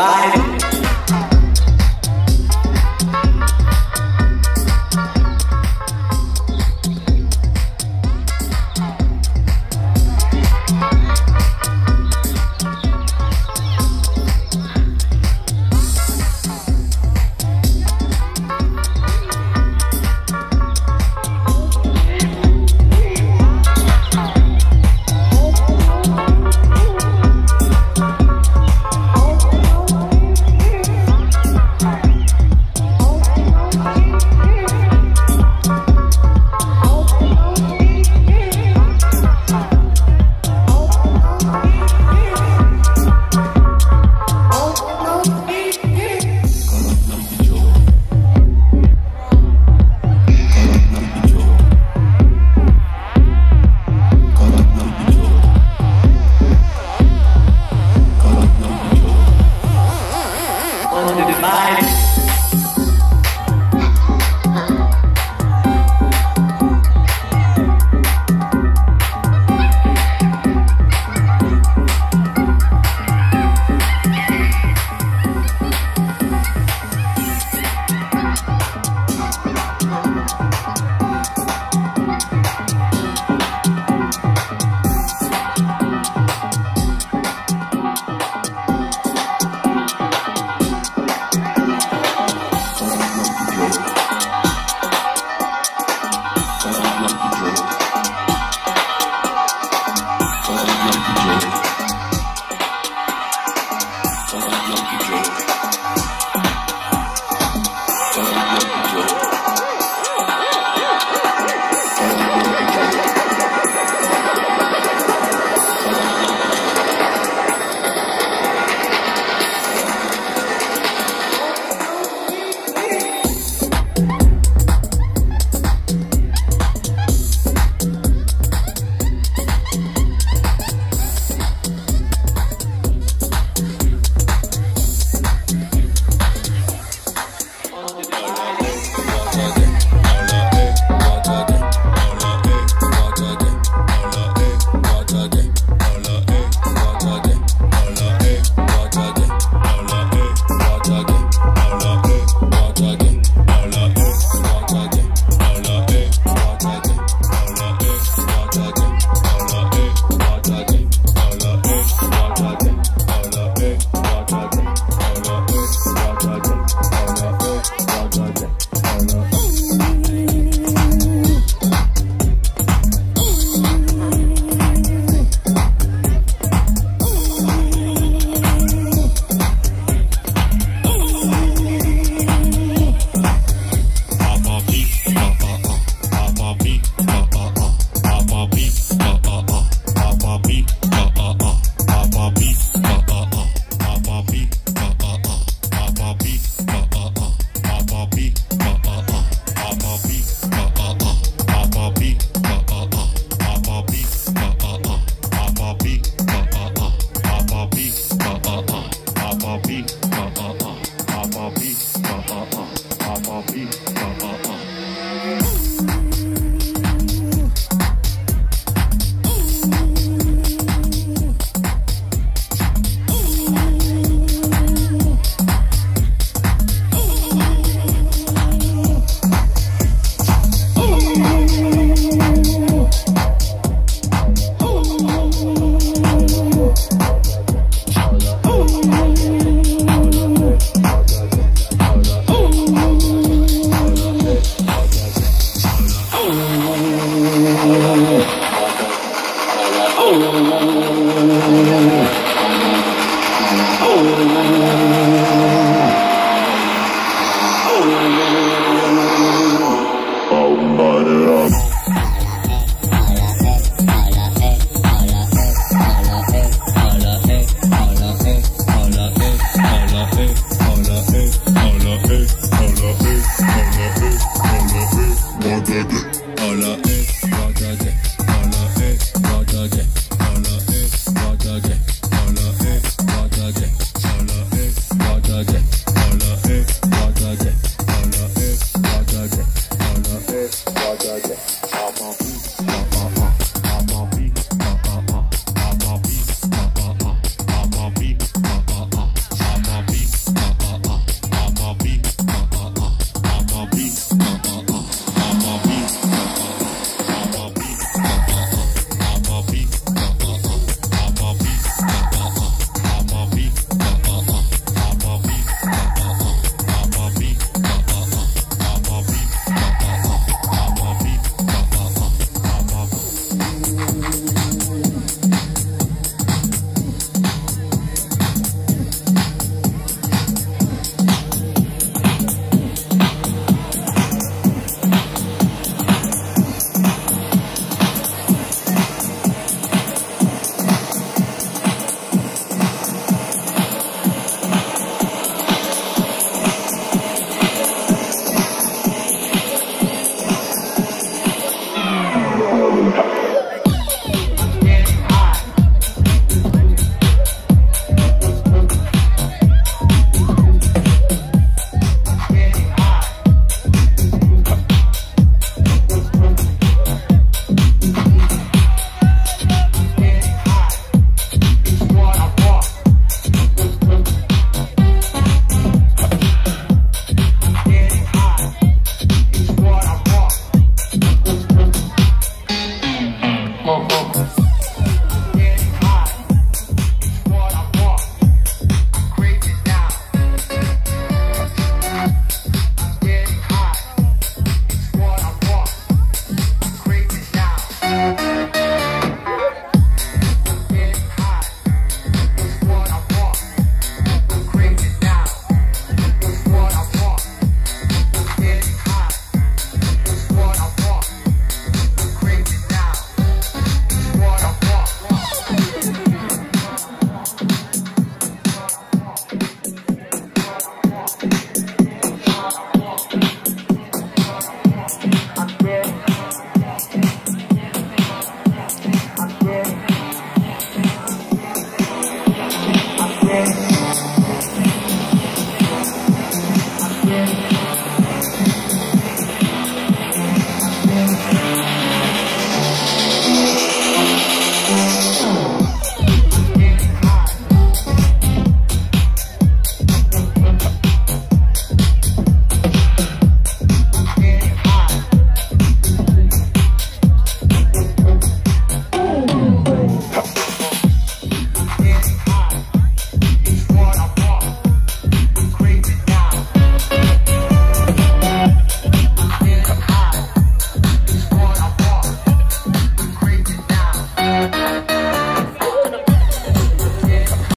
Bye.